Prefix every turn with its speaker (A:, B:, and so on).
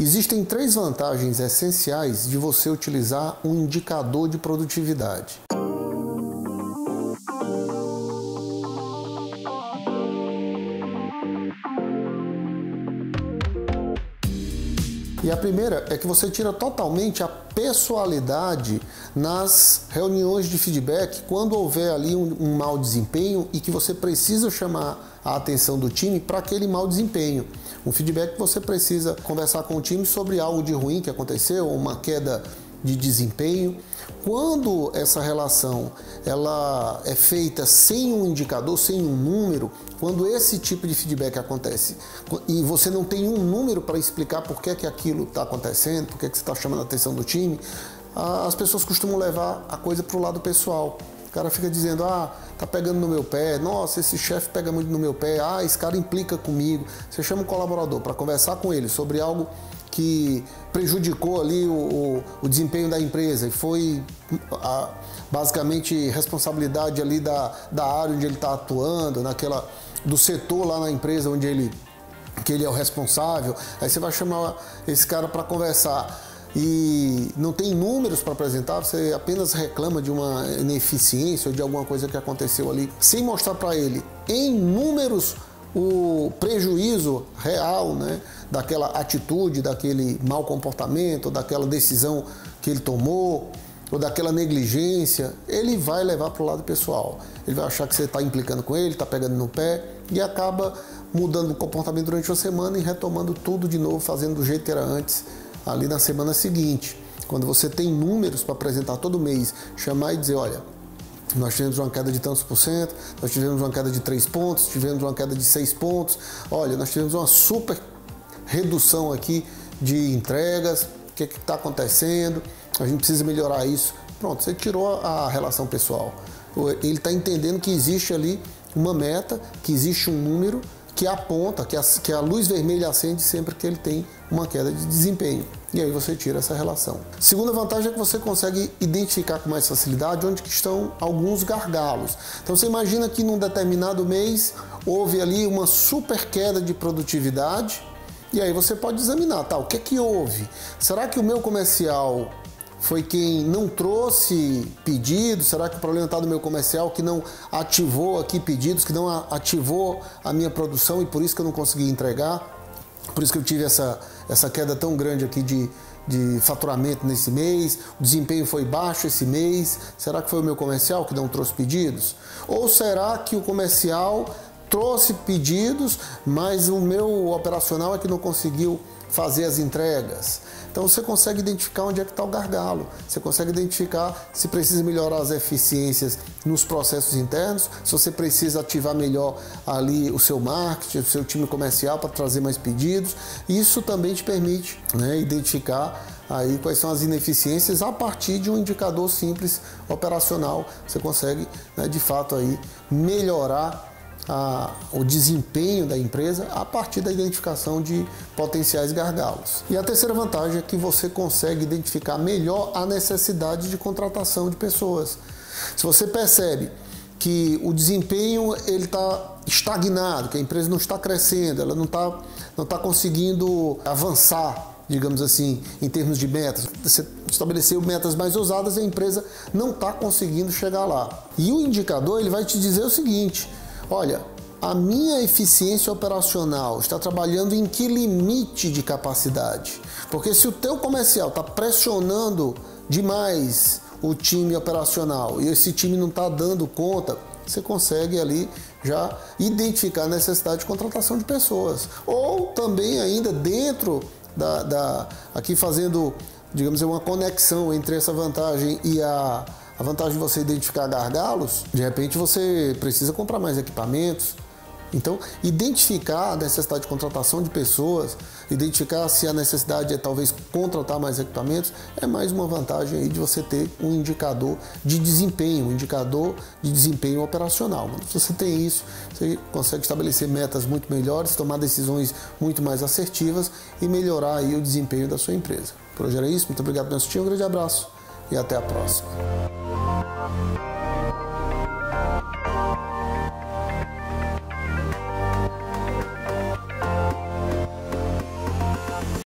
A: Existem três vantagens essenciais de você utilizar um indicador de produtividade. E a primeira é que você tira totalmente a pessoalidade nas reuniões de feedback quando houver ali um, um mau desempenho e que você precisa chamar a atenção do time para aquele mau desempenho. Um feedback que você precisa conversar com o time sobre algo de ruim que aconteceu, uma queda de desempenho. Quando essa relação ela é feita sem um indicador, sem um número, quando esse tipo de feedback acontece e você não tem um número para explicar por que, que aquilo está acontecendo, por que, que você está chamando a atenção do time, as pessoas costumam levar a coisa para o lado pessoal. O cara fica dizendo, ah, tá pegando no meu pé, nossa, esse chefe pega muito no meu pé, ah, esse cara implica comigo. Você chama um colaborador para conversar com ele sobre algo que prejudicou ali o, o, o desempenho da empresa e foi a, basicamente responsabilidade ali da, da área onde ele está atuando, naquela do setor lá na empresa onde ele que ele é o responsável. Aí você vai chamar esse cara para conversar e não tem números para apresentar, você apenas reclama de uma ineficiência ou de alguma coisa que aconteceu ali, sem mostrar para ele em números o prejuízo real né, daquela atitude, daquele mau comportamento, daquela decisão que ele tomou, ou daquela negligência, ele vai levar para o lado pessoal. Ele vai achar que você está implicando com ele, está pegando no pé e acaba mudando o comportamento durante uma semana e retomando tudo de novo, fazendo do jeito que era antes, ali na semana seguinte. Quando você tem números para apresentar todo mês, chamar e dizer: olha, nós tivemos uma queda de tantos por cento, nós tivemos uma queda de 3 pontos, tivemos uma queda de 6 pontos. Olha, nós tivemos uma super redução aqui de entregas. O que está acontecendo? A gente precisa melhorar isso. Pronto, você tirou a relação pessoal. Ele está entendendo que existe ali uma meta, que existe um número que aponta, que a, que a luz vermelha acende sempre que ele tem uma queda de desempenho. E aí você tira essa relação. Segunda vantagem é que você consegue identificar com mais facilidade onde estão alguns gargalos. Então você imagina que num determinado mês houve ali uma super queda de produtividade, e aí você pode examinar, tá, o que é que houve? Será que o meu comercial foi quem não trouxe pedidos? Será que o problema está no meu comercial que não ativou aqui pedidos, que não ativou a minha produção e por isso que eu não consegui entregar? Por isso que eu tive essa, essa queda tão grande aqui de, de faturamento nesse mês, o desempenho foi baixo esse mês. Será que foi o meu comercial que não trouxe pedidos? Ou será que o comercial trouxe pedidos, mas o meu operacional é que não conseguiu fazer as entregas? Então você consegue identificar onde é que está o gargalo, você consegue identificar se precisa melhorar as eficiências nos processos internos, se você precisa ativar melhor ali o seu marketing, o seu time comercial para trazer mais pedidos. Isso também te permite né, identificar aí quais são as ineficiências a partir de um indicador simples operacional. Você consegue né, de fato aí melhorar a, o desempenho da empresa a partir da identificação de potenciais gargalos. E a terceira vantagem é que você consegue identificar melhor a necessidade de contratação de pessoas. Se você percebe que o desempenho ele está estagnado, que a empresa não está crescendo, ela não está não tá conseguindo avançar digamos assim, em termos de metas. Você estabeleceu metas mais ousadas e a empresa não está conseguindo chegar lá. E o indicador ele vai te dizer o seguinte: olha, a minha eficiência operacional está trabalhando em que limite de capacidade? Porque se o teu comercial está pressionando demais o time operacional e esse time não está dando conta, você consegue ali já identificar a necessidade de contratação de pessoas. Ou também ainda dentro da, da aqui fazendo, digamos, uma conexão entre essa vantagem e a a vantagem de você identificar gargalos, de repente você precisa comprar mais equipamentos. Então, identificar a necessidade de contratação de pessoas, identificar se a necessidade é talvez contratar mais equipamentos, é mais uma vantagem aí de você ter um indicador de desempenho, um indicador de desempenho operacional. Se você tem isso, você consegue estabelecer metas muito melhores, tomar decisões muito mais assertivas e melhorar aí o desempenho da sua empresa. Por hoje era isso, muito obrigado por assistir, um grande abraço e até a próxima.